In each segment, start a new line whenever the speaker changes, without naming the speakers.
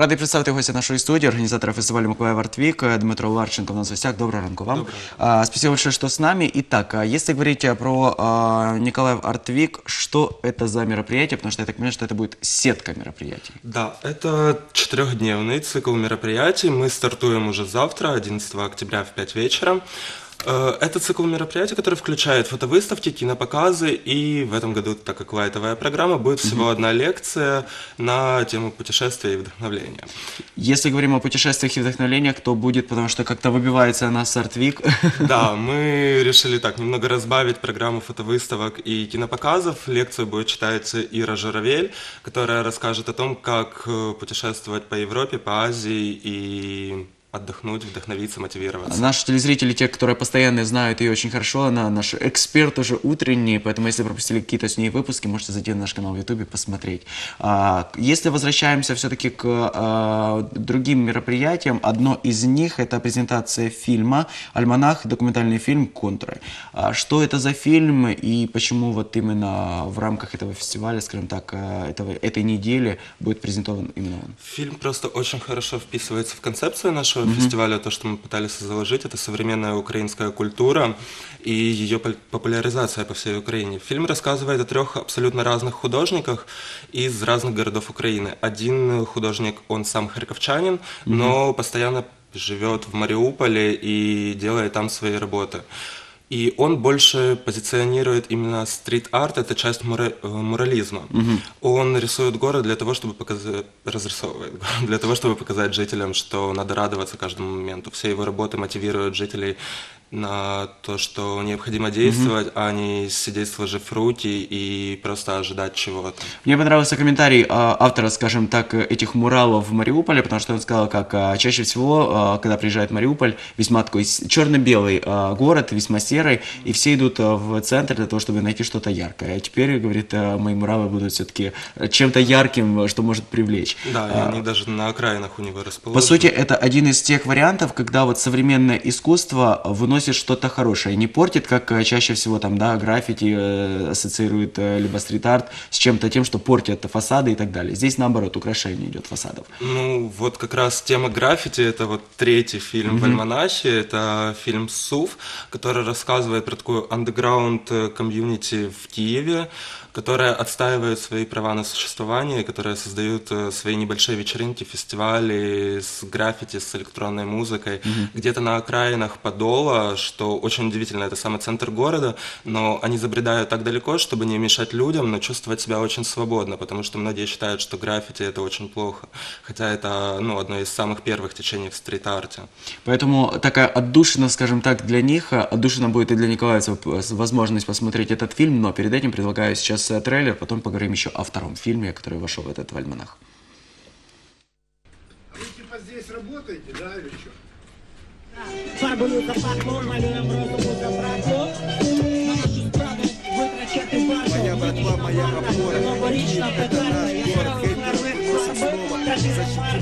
Радий представити гостя нашої студії, организатора фестиваля Миколаев Артвик Дмитро Ларченко у нас в гостях. Доброго ранку вам. А, спасибо большое, что с нами. Итак, а, если говорить а, про а, Николаев Артвик, что это за мероприятие? Потому что я так понимаю, что это будет сетка мероприятий.
Да, это четырехдневный цикл мероприятий. Мы стартуем уже завтра, 11 октября в 5 вечера. Э, Это цикл мероприятий, который включает фотовыставки, кинопоказы, и в этом году, так как лайтовая программа, будет всего одна лекция на тему путешествия и вдохновления.
Если говорим о путешествиях и вдохновлениях, то будет, потому что как-то выбивается у нас Артвик.
Да, мы решили так немного разбавить программу фотовыставок и кинопоказов. Лекцию будет читать Ира Журавель, которая расскажет о том, как э, путешествовать по Европе, по Азии и отдохнуть, вдохновиться, мотивироваться.
Наши телезрители, те, которые постоянно знают ее очень хорошо, она наш эксперт уже утренний, поэтому если пропустили какие-то с ней выпуски, можете зайти на наш канал в Ютубе посмотреть. А, Если возвращаемся все-таки к а, другим мероприятиям, одно из них это презентация фильма «Альманах», документальный фильм «Контуры». А, Что это за фильм и почему вот именно в рамках этого фестиваля, скажем так, а, этого, этой недели будет презентован именно он?
Фильм просто очень хорошо вписывается в концепцию нашего фестиваля. То, что мы пытались заложить, это современная украинская культура и ее популяризация по всей Украине. Фильм рассказывает о трех абсолютно разных художниках из разных городов Украины. Один художник, он сам харьковчанин, но постоянно живет в Мариуполе и делает там свои работы. И он больше позиционирует именно стрит-арт, это часть мура- э, мурализма. Он рисует город для того, чтобы показать, разрисовывает город, для того, чтобы показать жителям, что надо радоваться каждому моменту. Все его работы мотивируют жителей на то, что необходимо действовать, а не сидеть сложив руки и просто ожидать чего-то.
Мне понравился комментарий а, автора, скажем так, этих муралов в Мариуполе, потому что он сказал, как а, чаще всего, а, когда приезжает Мариуполь, весьма такой черно-белый а, город, весьма серый, и все идут а, в центр для того, чтобы найти что-то яркое. А теперь, говорит, а, мои муралы будут все-таки чем-то ярким, что может привлечь.
Да, и они даже на окраинах у него расположены.
По сути, это один из тех вариантов, когда вот современное искусство выносит что-то хорошее, не портит, как э, чаще всего там, да, граффити э, ассоциирует э, либо стрит-арт с чем-то тем, что портит фасады и так далее. Здесь наоборот украшение идет фасадов.
Ну, вот как раз тема граффити, это вот третий фильм в «Альманахе», это фильм «Сув», который рассказывает про такую андеграунд комьюнити в Киеве, которая отстаивает свои права на существование, которая создают э, свои небольшие вечеринки, фестивали с граффити, с электронной музыкой, где-то на окраинах Подола, что очень удивительно, это самый центр города, но они забредают так далеко, чтобы не мешать людям, но чувствовать себя очень свободно, потому что многие считают, что граффити это очень плохо, хотя это ну, одно из самых первых течений в стрит-арте.
Поэтому такая отдушина, скажем так, для них, отдушина будет и для николаевцев возможность посмотреть этот фильм, но перед этим предлагаю сейчас э, трейлер, потом поговорим еще о втором фильме, который вошел в этот альманах.
Вы типа здесь работаете, да, или что?
Моя братва, моя опора.
Новорічна
наш наш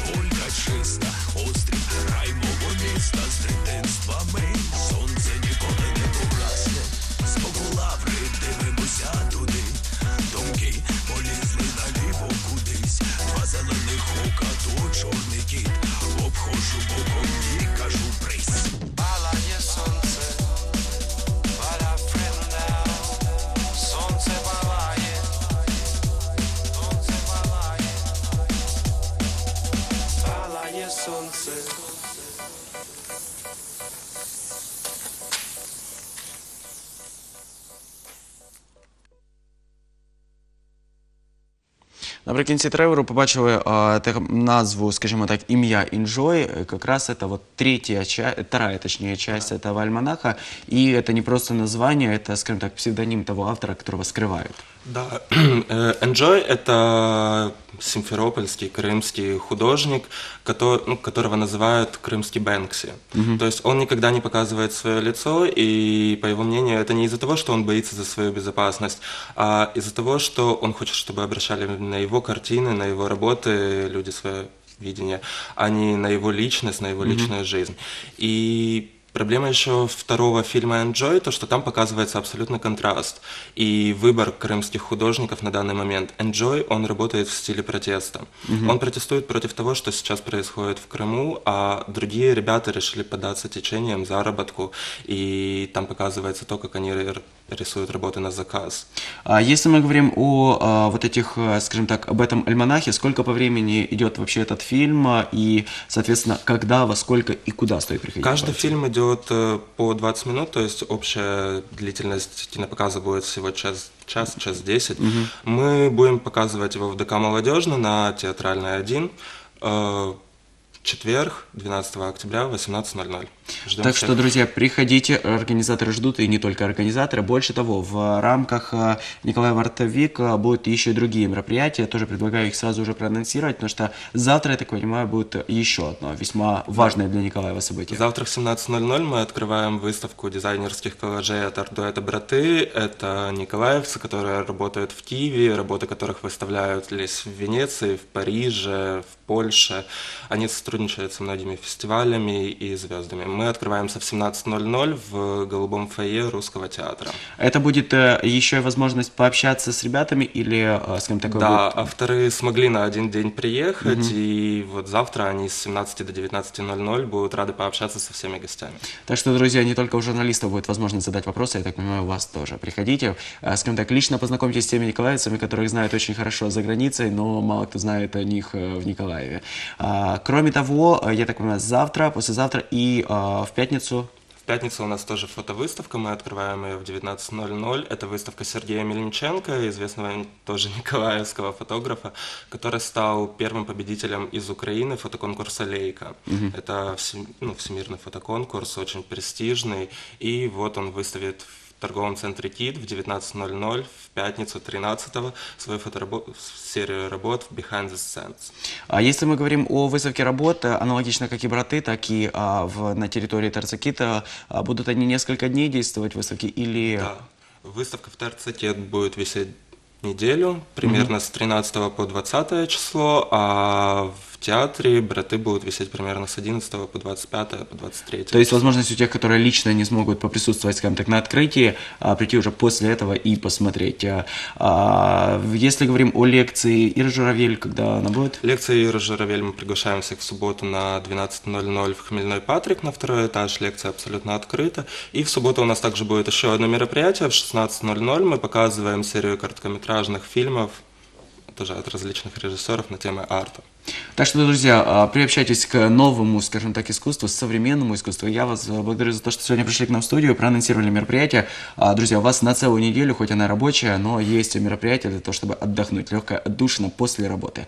видно было давно. Перевод это музыку, он скачает своей головой.
Брат рядом,
Любовь
ночью
бывает
помню,
низкой
огнем
и
пишем.
легкой.
Чего еще для счастья надо, я походу не услышал. Не услышал.
Палає сонце.
Наприкінці трейлеру побачили а, так, назву, скажімо так, ім'я Enjoy. Как раз это вот третья часть, вторая, точнее, часть этого альманаха. И это не просто название, это, скажем так, псевдоним того автора, которого скрывают.
Да, э, Enjoy — это симферопольский крымский художник, ну, которого называют крымский Бэнкси. То есть он никогда не показывает свое лицо, и, по его мнению, это не из-за того, что он боится за свою безопасность, а из-за того, что он хочет, чтобы обращали на его картины, на его работы люди свое видение, а не на его личность, на его личную жизнь. И Проблема еще второго фильма «Enjoy» то, что там показывается абсолютный контраст. И выбор крымских художников на данный момент. «Enjoy», он работает в стиле протеста. Он протестует против того, что сейчас происходит в Крыму, а другие ребята решили податься течением, заработку. И там показывается то, как они рисуют работы на заказ.
А если мы говорим о а, вот этих, а, скажем так, об этом альманахе, сколько по времени идет вообще этот фильм, а, и, соответственно, когда, во сколько и куда стоит приходить?
Каждый фильм идет э, по 20 минут, то есть общая длительность кинопоказа будет всего час, час, час 10. Мы будем показывать его в ДК «Молодежно» на Театральной 1 э, в четверг, 12 октября, 18.00. Ждем
Так
всех.
что, друзья, приходите, организаторы ждут, и не только организаторы. Больше того, в рамках э, Николая Вартовик будут еще и другие мероприятия. Тоже предлагаю их сразу уже проанонсировать, потому что завтра, я так понимаю, будет еще одно весьма важное для Николаева событие.
Завтра в 17.00 мы открываем выставку дизайнерских коллажей от Ардуэта Браты. Это николаевцы, которые работают в Киеве, работы которых выставлялись в Венеции, в Париже, в Польше. Они сотрудничают со многими фестивалями и звездами. Мы открываемся в 17.00 в голубом фойе Русского театра.
Это будет э, еще и возможность пообщаться с ребятами или, э, скажем так,
Да,
будет-
авторы смогли на один день приехать, и вот завтра они с 17 до 19.00 будут рады пообщаться со всеми гостями.
Так что, друзья, не только у журналистов будет возможность задать вопросы, я так понимаю, у вас тоже. Приходите, э, скажем так, лично познакомьтесь с теми николаевцами, которых знают очень хорошо за границей, но мало кто знает о них в Николаеве. А, Кроме того, я так понимаю, завтра, послезавтра и э, в пятницу
В пятницу у нас тоже фотовыставка, мы открываем ее в 19.00. Это выставка Сергея Мельниченко, известного тоже николаевского фотографа, который стал первым победителем из Украины фотоконкурса «Лейка». Это всем- ну, всемирный фотоконкурс, очень престижный. И вот он выставит торговом центре КИД в 19.00 в пятницу 13 свою фоторабо- серию работ «Behind the Scenes».
А если мы говорим о выставке работ, э, аналогично как и браты, так и а, в, на территории Тарцакита, а, будут они несколько дней действовать выставки или...
Да. Выставка в Торцете будет висеть неделю, примерно с 13 по 20 число, а в театре браты будут висеть примерно с 11 по 25 по 23.
То есть возможность у тех, которые лично не смогут поприсутствовать, скажем так, на открытии, а, прийти уже после этого и посмотреть. А, а, если говорим о лекции Иры Журавель, когда она будет?
Лекция Иры Журавель мы приглашаем всех в субботу на 12.00 в Хмельной Патрик на второй этаж. Лекция абсолютно открыта. И в субботу у нас также будет еще одно мероприятие. В 16.00 мы показываем серию короткометражных фильмов тоже от различных режиссеров на темы арта.
Так что, друзья, а, приобщайтесь к новому, скажем так, искусству, современному искусству. Я вас э, благодарю за то, что сегодня пришли к нам в студию, проанонсировали мероприятие. А, Друзья, у вас на целую неделю, хоть она рабочая, но есть мероприятие для того, чтобы отдохнуть, легкая отдушина после работы.